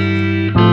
Música